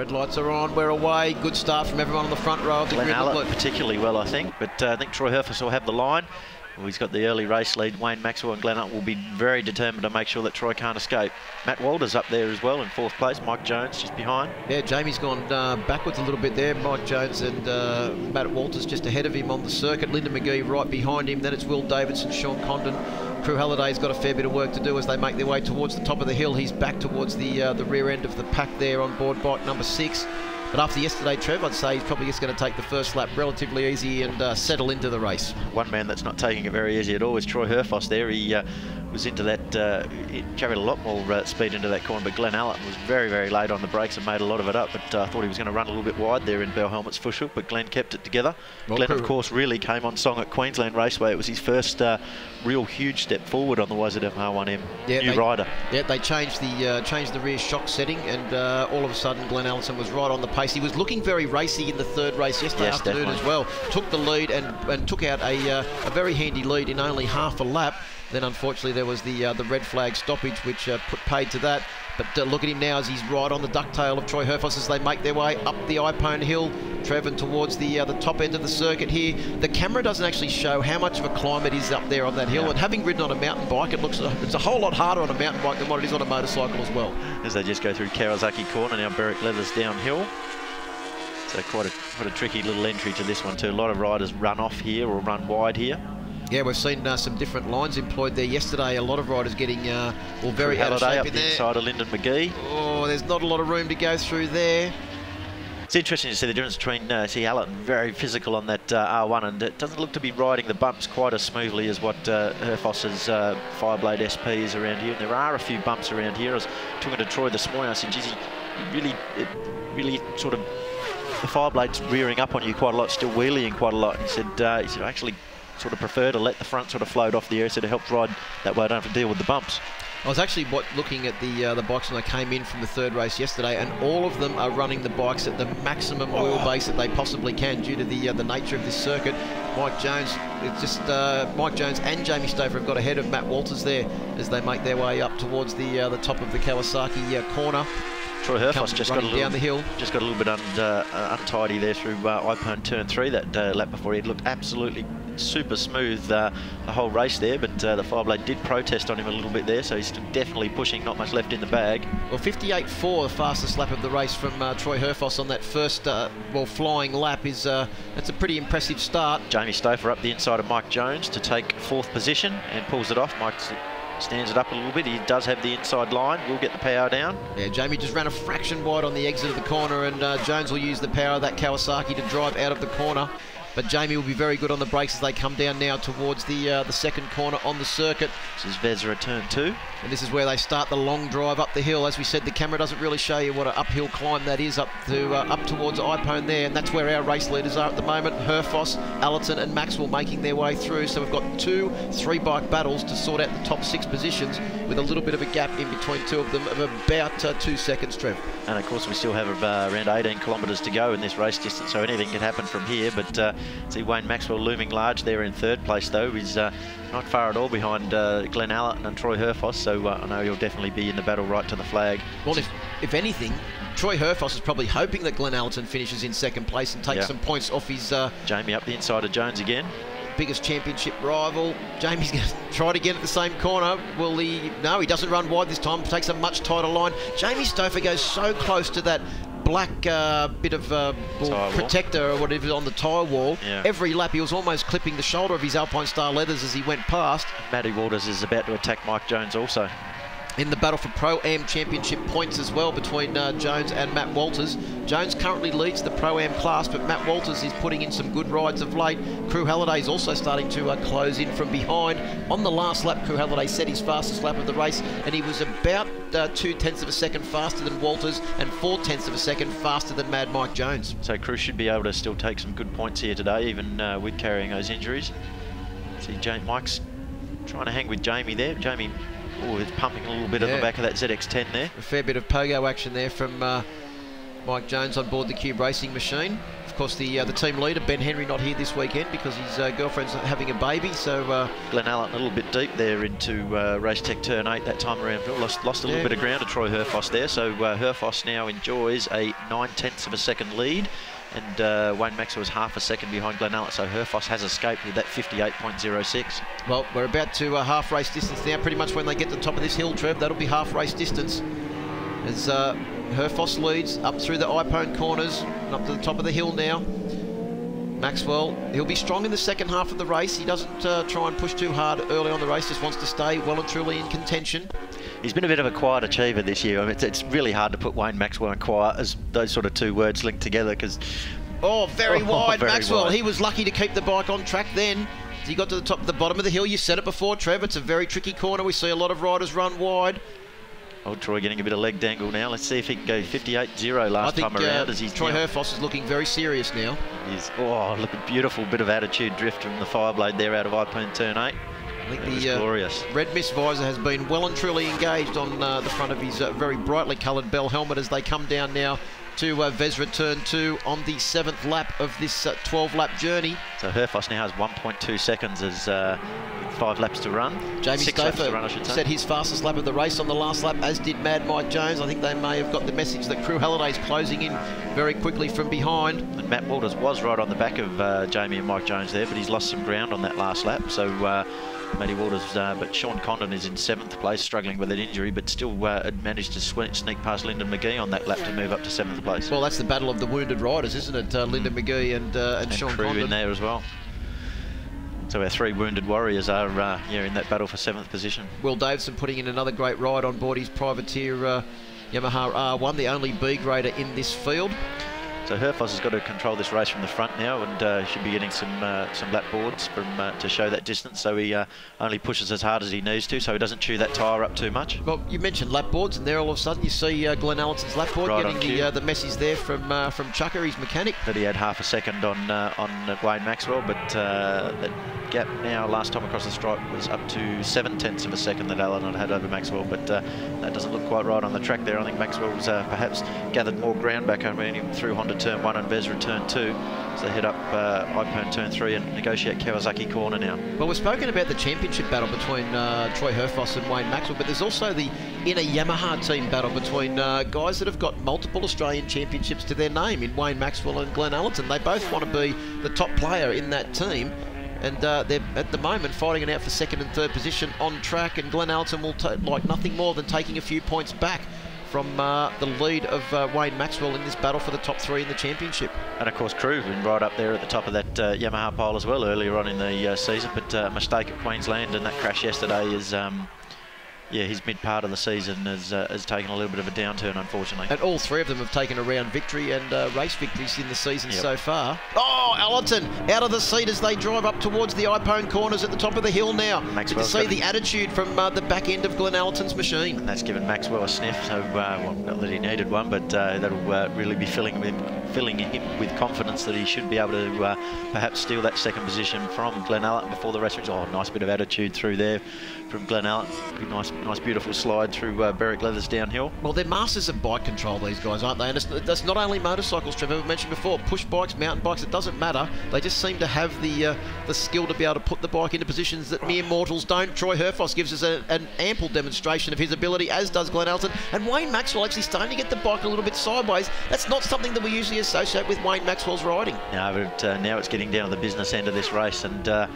Red lights are on. We're away. Good start from everyone on the front row of the Glenn grid. Allett Look, look. particularly well, I think. But uh, I think Troy Herfoss will have the line. Well, he's got the early race lead. Wayne Maxwell and Glenn Allett will be very determined to make sure that Troy can't escape. Matt Walters up there as well in fourth place. Mike Jones just behind. Yeah, Jamie's gone uh, backwards a little bit there. Mike Jones and uh, Matt Walters just ahead of him on the circuit. Linden Magee right behind him. Then it's Will Davidson, Sean Condon. Cru Halliday's got a fair bit of work to do as they make their way towards the top of the hill. He's back towards the uh, the rear end of the pack there on board bike number six. But after yesterday, Trev, I'd say he's probably just going to take the first lap relatively easy and uh, settle into the race. One man that's not taking it very easy at all is Troy Herfoss there. He uh, was into that, uh, he carried a lot more uh, speed into that corner, but Glenn Allett was very, very late on the brakes and made a lot of it up. But uh, I thought he was going to run a little bit wide there in Bell Helmets Fishhook, but Glenn kept it together. Well, Glenn, of course, really came on song at Queensland Raceway. It was his first uh, real huge step forward on the YZF R1M. Yeah, New they- rider. Yeah, they changed the uh, changed the rear shock setting, and uh, all of a sudden, Glenn Allerton was right on the pace. He was looking very racy in the third race yesterday Yes, afternoon definitely. as well. Took the lead and, and took out a, uh, a very handy lead in only half a lap. Then, unfortunately, there was the uh, the red flag stoppage, which uh, put paid to that. But uh, look at him now as he's right on the ducktail of Troy Herfoss as they make their way up the Ipone Hill, Trevin towards the uh, the top end of the circuit here. The camera doesn't actually show how much of a climb it is up there on that hill. Yeah. And having ridden on a mountain bike, it looks it's a whole lot harder on a mountain bike than what it is on a motorcycle as well. as they just go through Kawasaki corner now Berwick Leathers downhill so quite a quite a tricky little entry to this one too a lot of riders run off here or run wide here Yeah, we've seen uh, some different lines employed there yesterday. A lot of riders getting uh, well very out of Halliday shape up in the there. inside of Linden Magee Oh, there's not a lot of room to go through there. it's interesting to see the difference between uh, see Allen very physical on that uh, R1 and it doesn't look to be riding the bumps quite as smoothly as what uh, Herfoss's uh, Fireblade SP is around here there are a few bumps around here I was talking to Troy this morning I said geez really really sort of the Fireblade's rearing up on you quite a lot still wheeling quite a lot he said uh, he said actually sort of prefer to let the front sort of float off the air so it helps ride that way I don't have to deal with the bumps I was actually looking at the uh, the bikes when I came in from the third race yesterday, and all of them are running the bikes at the maximum wheelbase that they possibly can due to the uh, the nature of this circuit. Mike Jones, it's just uh, Mike Jones and Jamie Stauffer have got ahead of Matt Walters there as they make their way up towards the uh, the top of the Kawasaki uh, corner. Troy Herfoss just got a little down the hill. just got a little bit un, uh, untidy there through uh, Ipone turn three that uh, lap before. He looked absolutely super smooth uh, the whole race there, but uh, the Fireblade did protest on him a little bit there, so he's definitely pushing, not much left in the bag. Well, 58.4, the fastest lap of the race from uh, Troy Herfoss on that first uh, well flying lap is uh, that's a pretty impressive start. Jamie Stauffer up the inside of Mike Jones to take fourth position and pulls it off. Mike s- stands it up a little bit. He does have the inside line. Will get the power down. Yeah, Jamie just ran a fraction wide on the exit of the corner, and uh, Jones will use the power of that Kawasaki to drive out of the corner. But Jamie will be very good on the brakes as they come down now towards the uh, the second corner on the circuit. This is Vesrah turn two. And this is where they start the long drive up the hill. As we said, the camera doesn't really show you what an uphill climb that is up to uh, up towards Ipone there, and that's where our race leaders are at the moment. Herfoss, Allerton, and Maxwell making their way through. So we've got two three-bike battles to sort out the top six positions, with a little bit of a gap in between two of them of about uh, two seconds. Trev. And of course, we still have uh, around 18 kilometres to go in this race distance, so anything can happen from here. But uh, see Wayne Maxwell looming large there in third place, though. He's uh, not far at all behind uh, Glenn Allett and Troy Herfoss, so uh, I know he'll definitely be in the battle right to the flag. Well, if, if anything, Troy Herfoss is probably hoping that Glenn Allerton finishes in second place and takes Yeah. some points off his uh, Jamie up the inside of Jones again. biggest championship rival. Jamie's going to try it again at the same corner. Will he? No, he doesn't run wide this time. Takes a much tighter line. Jamie Stauffer goes so close to that black uh, bit of uh, well, Tyre wall. protector or whatever on the tyre wall. Yeah. Every lap he was almost clipping the shoulder of his Alpine Star leathers as he went past. Matty Walters is about to attack Mike Jones also. In the battle for Pro-Am Championship points as well between uh, Jones and Matt Walters. Jones currently leads the Pro-Am class, but Matt Walters is putting in some good rides of late. Cru Halliday is also starting to uh, close in from behind. On the last lap, Cru Halliday set his fastest lap of the race, and he was about uh, two tenths of a second faster than Walters and four tenths of a second faster than Mad Mike Jones. So Cru should be able to still take some good points here today, even uh, with carrying those injuries. See, Mike's trying to hang with Jamie there. Jamie, oh, is pumping a little bit on the back of that ZX10 there. A fair bit of pogo action there from uh, Mike Jones on board the Cube Racing machine. Of course, the uh, the team leader Ben Henry not here this weekend because his uh, girlfriend's having a baby. So uh, Glen Allen a little bit deep there into uh, Race Tech Turn 8 that time around. Lost, lost a little Yeah. bit of ground to Troy Herfoss there. So uh, Herfoss now enjoys a nine tenths of a second lead. And uh, Wayne Maxwell is half a second behind Glen Allen. So Herfoss has escaped with that 58.06. well, we're about to uh, half race distance now. Pretty much when they get to the top of this hill, Trev, that'll be half race distance. As uh, Herfoss leads up through the Ipone corners and up to the top of the hill now. Maxwell, he'll be strong in the second half of the race. He doesn't uh, try and push too hard early on the race, just wants to stay well and truly in contention. He's been a bit of a quiet achiever this year. I mean, it's, it's really hard to put Wayne Maxwell and quiet as those sort of two words linked together because Oh, very Oh, wide, very Maxwell. wide. He was lucky to keep the bike on track then. He got to the top, the bottom of the hill. You said it before, Trev. It's a very tricky corner. We see a lot of riders run wide. old Troy getting a bit of leg dangle now. Let's see if he can go 58-0 last think time around uh, as he's Troy now- Herfoss is looking very serious now. He's, oh, look at beautiful bit of attitude drift from the Fireblade there out of Ipone turn 8. I think the uh, glorious. red mist visor has been well and truly engaged on uh, the front of his uh, very brightly coloured bell helmet as they come down now to uh, Vesrah turn two on the seventh lap of this 12 lap journey. So Herfoss now has 1.2 seconds as uh, five laps to run. Jamie Six to run, I Stauffer should say. set his fastest lap of the race on the last lap, as did Mad Mike Jones. I think they may have got the message that Cru Halliday's closing in very quickly from behind. And Matt Walters was right on the back of uh, Jamie and Mike Jones there, but he's lost some ground on that last lap. So uh, Matty Walters, uh, but Sean Condon is in seventh place, struggling with an injury, but still uh, had managed to sneak past Linden Magee on that lap to move up to seventh place. Well, that's the battle of the wounded riders, isn't it? Uh, Linden Magee and, uh, and, and Sean Cru Condon. in there as well. So our three wounded warriors are uh, yeah, in that battle for seventh position. Will Davidson putting in another great ride on board his privateer uh, Yamaha R1, the only B grader in this field. So Herfoss has got to control this race from the front now and uh, should be getting some uh, some lap boards from uh, to show that distance. So he uh, only pushes as hard as he needs to, so he doesn't chew that tyre up too much. Well, you mentioned lap boards, and there all of a sudden you see uh, Glenn Allerton's lap board Right getting the uh, the message there from uh, from Chucker, his mechanic. That he had half a second on uh, on Wayne Maxwell, but uh, that gap now last time across the stripe was up to seven tenths of a second that Allen had had over Maxwell, but uh, that doesn't look quite right on the track there. I think Maxwell's uh, perhaps gathered more ground back over him through Honda turn one and Vesrah turn two. So they head up uh, turn three and negotiate Kawasaki corner now. Well, we've spoken about the championship battle between uh, Troy Herfoss and Wayne Maxwell, but there's also the inner Yamaha team battle between uh, guys that have got multiple Australian championships to their name in Wayne Maxwell and Glenn Allerton. They both want to be the top player in that team. And uh, they're at the moment fighting it out for second and third position on track. And Glenn Allerton will like nothing more than taking a few points back from uh, the lead of uh, Wayne Maxwell in this battle for the top three in the championship. And of course, Cru been right up there at the top of that uh, Yamaha pile as well earlier on in the uh, season. But uh, a mistake at Queensland and that crash yesterday is, um, yeah, his mid part of the season has, uh, has taken a little bit of a downturn, unfortunately. And all three of them have taken a round victory and uh, race victories in the season Yep. so far. Oh, Allerton out of the seat as they drive up towards the Ipone corners at the top of the hill now. To see the attitude from uh, the back end of Glenn Allerton's machine. And that's given Maxwell a sniff, so uh, well, not that he needed one, but uh, that'll uh, really be filling him, filling him with confidence that he should be able to uh, perhaps steal that second position from Glenn Allen before the rest. Of oh, nice bit of attitude through there from Glenn Allen. Nice, nice, beautiful slide through uh, Berwick Leathers downhill. Well, they're masters of bike control, these guys, aren't they? And it's, that's not only motorcycles, Trevor. We've mentioned before, push bikes, mountain bikes, it doesn't matter. They just seem to have the uh, the skill to be able to put the bike into positions that mere mortals don't. Troy Herfoss gives us a, an ample demonstration of his ability, as does Glenn Allerton. And Wayne Maxwell actually starting to get the bike a little bit sideways. That's not something that we usually associate with Wayne Maxwell's riding. Now, but uh, now it's getting down to the business end of this race, and uh,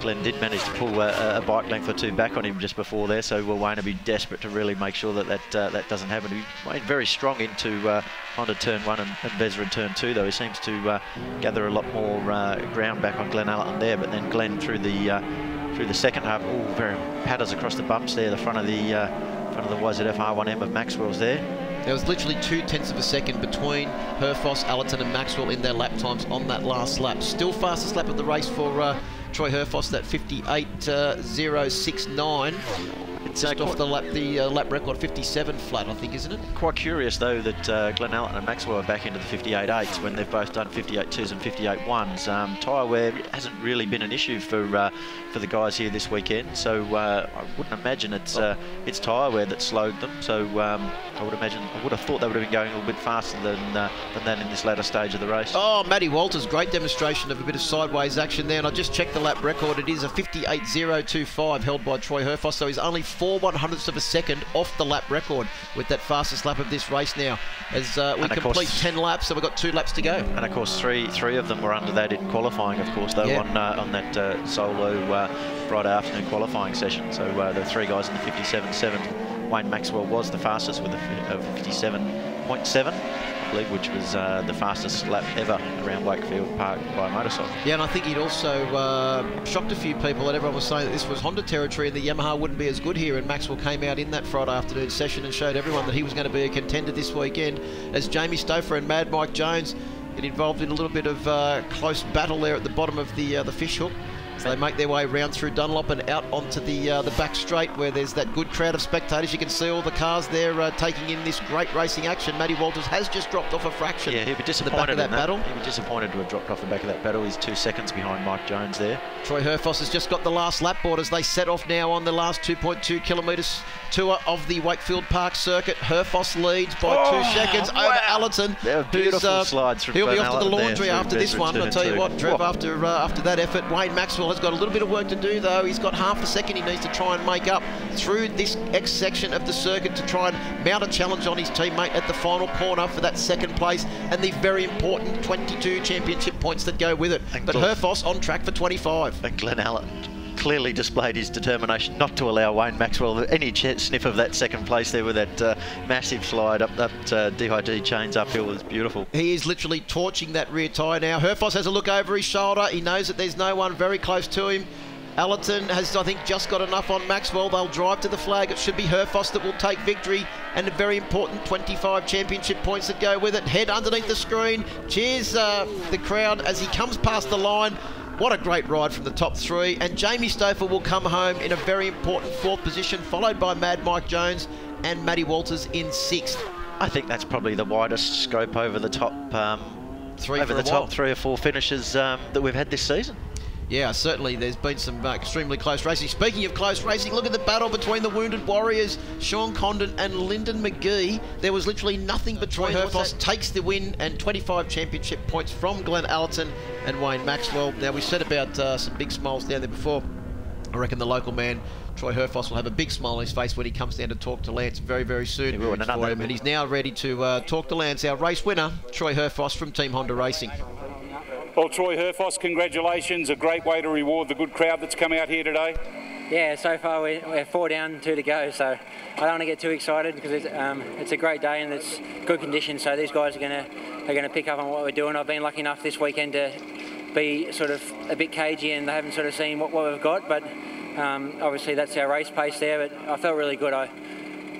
Glenn did manage to pull a, a bike length or two back on him just before there. So will Wayne will be desperate to really make sure that that, uh, that doesn't happen. He Wayne very strong into uh, Honda turn one and, and Vesrah turn two, though he seems to uh, gather a lot more uh, ground back on Glen Allen there. But then Glenn through the uh, through the second half, oh, very patters across the bumps there. The front of the uh, front of the YZF R1M of Maxwell's there. There was literally two tenths of a second between Herfoss, Allerton, and Maxwell in their lap times on that last lap. Still fastest lap of the race for uh, Troy Herfoss, that 58.069. It's Just uh, off the lap, the uh, lap record, 57 flat, I think, isn't it? quite curious though that uh, Glen Allen and Maxwell are back into the 58.8s when they've both done 58.2s and 58.1s. Um, tyre wear hasn't really been an issue for uh, for the guys here this weekend, so uh, I wouldn't imagine it's uh, it's tyre wear that slowed them. So um, I would imagine. I would have thought they would have been going a little bit faster than, uh, than that in this latter stage of the race. Oh, Matty Walters, great demonstration of a bit of sideways action there. And I just checked the lap record. It is a 58.025 held by Troy Herfoss. So he's only four one hundredths of a second off the lap record with that fastest lap of this race now. As uh, we complete course, 10 laps, so we've got two laps to go. And of course, three three of them were under that in qualifying, of course, though, yeah. on, uh, on that uh, solo uh, Friday afternoon qualifying session. So uh, the three guys in the 57.7. Wayne Maxwell was the fastest with a 57.7. I believe, which was uh, the fastest lap ever around Wakefield Park by a motorcycle. Yeah, and I think he'd also uh, shocked a few people that everyone was saying that this was Honda territory and the Yamaha wouldn't be as good here. And Maxwell came out in that Friday afternoon session and showed everyone that he was going to be a contender this weekend. As Jamie Stauffer and Mad Mike Jones get involved in a little bit of uh, close battle there at the bottom of the uh, the fish hook. So they make their way round through Dunlop and out onto the uh, the back straight where there's that good crowd of spectators. You can see all the cars there uh, taking in this great racing action. Matty Walters has just dropped off a fraction. Yeah, he'd be disappointed in that, that, battle. He'd be disappointed to have dropped off the back of that battle. He's two seconds behind Mike Jones there. Troy Herfoss has just got the last lap board as they set off now on the last 2.2 kilometres tour of the Wakefield Park circuit. Herfoss leads by oh, two seconds wow. over Allerton. Beautiful uh, slides from He'll be off to the laundry after this one. I'll tell you what, Trev, after, uh, after that effort, Wayne Maxwell has got a little bit of work to do though. He's got half a second he needs to try and make up through this X section of the circuit to try and mount a challenge on his teammate at the final corner for that second place and the very important 22 championship points that go with it. And but Herfoss on track for 25. And Glenn Allen clearly displayed his determination not to allow Wayne Maxwell any sniff of that second place there with that uh, massive slide up that uh, DID chains uphill was beautiful. He is literally torching that rear tyre now. Herfoss has a look over his shoulder. He knows that there's no one very close to him. Allerton has, I think, just got enough on Maxwell. They'll drive to the flag. It should be Herfoss that will take victory and a very important 25 championship points that go with it. Head underneath the screen. Cheers uh, the crowd as he comes past the line. What a great ride from the top three. And Jamie Stauffer will come home in a very important fourth position, followed by Mad Mike Jones and Matty Walters in sixth. I think that's probably the widest scope over the top um, three over the top three or four finishes um, that we've had this season yeah, certainly there's been some uh, extremely close racing. Speaking of close racing, look at the battle between the Wounded Warriors, Sean Condon and Linden Magee. There was literally nothing between Troy Herfoss takes the win and 25 championship points from Glenn Allerton and Wayne Maxwell. Now, we said about uh, some big smiles down there before. I reckon the local man, Troy Herfoss, will have a big smile on his face when he comes down to talk to Lance very, very soon. He will, and, him. and he's now ready to uh, talk to Lance, our race winner, Troy Herfoss from Team Honda Racing. Well, Troy Herfoss, congratulations. A great way to reward the good crowd that's come out here today. Yeah, so far we're, four down, two to go. So I don't want to get too excited because it's, um, it's a great day and it's good conditions. So these guys are going to are going to pick up on what we're doing. I've been lucky enough this weekend to be sort of a bit cagey and they haven't sort of seen what, what we've got. But um, obviously that's our race pace there. But I felt really good. I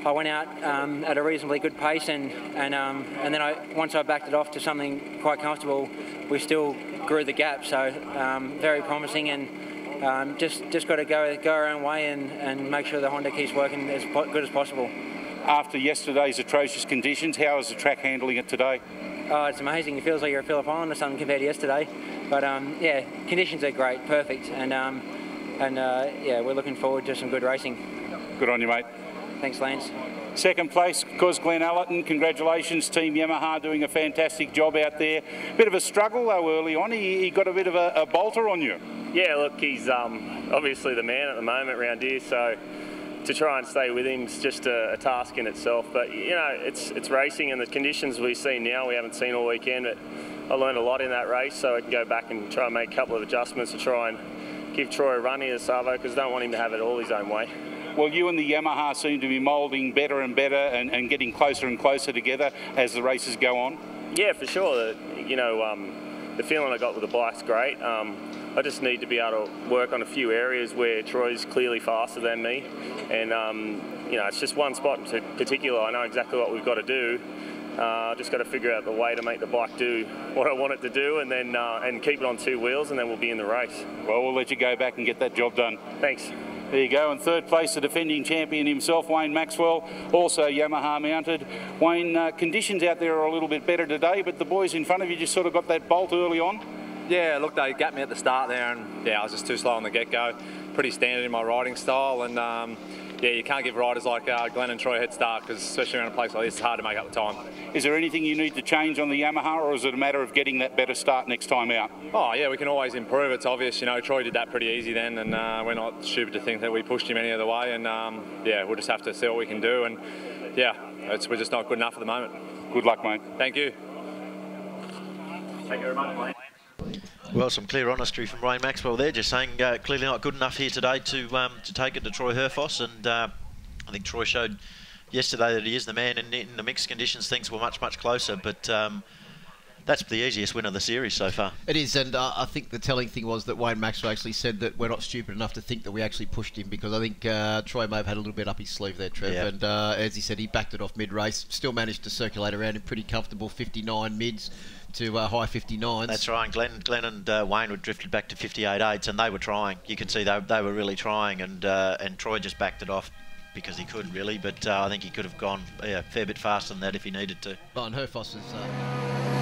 I went out um, at a reasonably good pace, and and um, and then I once I backed it off to something quite comfortable, we still grew the gap. So um, very promising, and um, just just got to go go our own way and, and make sure the Honda keeps working as good as possible. After yesterday's atrocious conditions, how is the track handling it today? Oh, it's amazing. It feels like you're a Phillip Island or something compared to yesterday. But um, yeah, conditions are great, perfect, and um, and uh, yeah, we're looking forward to some good racing. Good on you, mate. Thanks, Lance. Second place, of course, Glenn Allerton. Congratulations, Team Yamaha, doing a fantastic job out there. Bit of a struggle, though, early on. He, he got a bit of a, a, bolter on you. Yeah, look, he's um, obviously the man at the moment around here, so to try and stay with him is just a, a, task in itself. But, you know, it's, it's racing, and the conditions we see now, we haven't seen all weekend. But I learned a lot in that race, so I can go back and try and make a couple of adjustments to try and give Troy a run here at Savo because I don't want him to have it all his own way. Well, you and the Yamaha seem to be moulding better and better and, and getting closer and closer together as the races go on. Yeah, for sure. You know, um, the feeling I got with the bike's great. Um, I just need to be able to work on a few areas where Troy's clearly faster than me, and um, you know, it's just one spot in particular. I know exactly what we've got to do. Uh, just got to figure out the way to make the bike do what I want it to do, and then uh, and keep it on two wheels, and then we'll be in the race. Well, we'll let you go back and get that job done. Thanks. There you go. In third place, the defending champion himself, Wayne Maxwell, also Yamaha mounted. Wayne, uh, conditions out there are a little bit better today, but the boys in front of you just sort of got that bolt early on. Yeah, look, they got me at the start there, and yeah, I was just too slow on the get-go. pretty standard in my riding style, and um, yeah, you can't give riders like uh, Glenn and Troy a head start because especially around a place like this, it's hard to make up the time. Is there anything you need to change on the Yamaha, or is it a matter of getting that better start next time out? Oh yeah, we can always improve. It's obvious, you know. Troy did that pretty easy then, and uh, we're not stupid to think that we pushed him any other way. And um, yeah, we'll just have to see what we can do. And yeah, we're just not good enough at the moment. Good luck, mate. Thank you. Thank you very much, mate. Well, some clear honesty from Wayne Maxwell there, just saying uh, clearly not good enough here today to um, to take it to Troy Herfoss, and uh, I think Troy showed yesterday that he is the man. And in the mixed conditions, things were much much closer, but. Um, that's the easiest win of the series so far. It is, and uh, I think the telling thing was that Wayne Maxwell actually said that we're not stupid enough to think that we actually pushed him because I think uh, Troy may have had a little bit up his sleeve there, Trev. Yeah. And uh, as he said, he backed it off mid-race, still managed to circulate around in pretty comfortable 59 mids to uh, high 59s. That's right. Glenn, Glenn and uh, Wayne were drifted back to 58 eights, and they were trying. You can see they, they were really trying, and uh, and Troy just backed it off because he could really, but uh, I think he could have gone yeah, a fair bit faster than that if he needed to. Oh, and Herfoss is. Uh,